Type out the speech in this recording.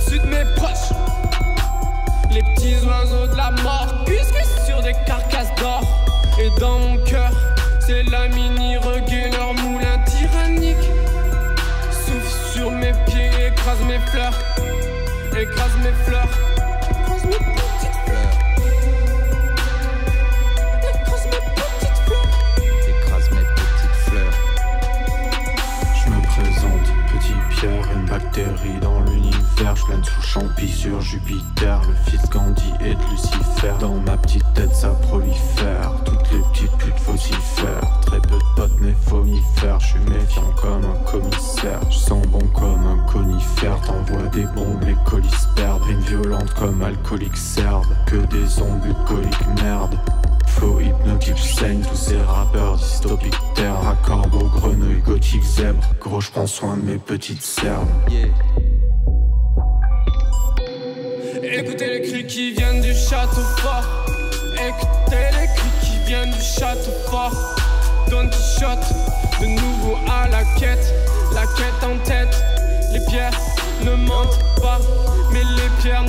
au-dessus de mes proches. Les petits oiseaux de la mort, puisque sur des carcasses d'or. Et dans mon cœur, c'est la mini regue leur moulin tyrannique. Souffle sur mes pieds, écrase mes fleurs, écrase mes fleurs. Écrase mes fleurs. Pierre, une bactérie dans l'univers. Je plane sous champi sur Jupiter, le fils Gandhi et de Lucifer. Dans ma petite tête, ça prolifère. Toutes les petites putes vocifèrent. Très peu de potes, mais faire Je suis méfiant comme un commissaire. Je sens bon comme un conifère. T'envoies des bombes, les colis perdent. Une violente comme alcoolique serbe. Que des ondes bucoliques, merde. Flow hypnotique, saigne tous ces rappeurs dystopiques terre à zèbre Gros je prends soin de mes petites cerves Écoutez les cris qui viennent du château fort. Écoutez les cris qui viennent du château fort. Don Quichotte, de nouveau à la quête. La quête en tête, les pierres ne mentent pas. Mais les pierres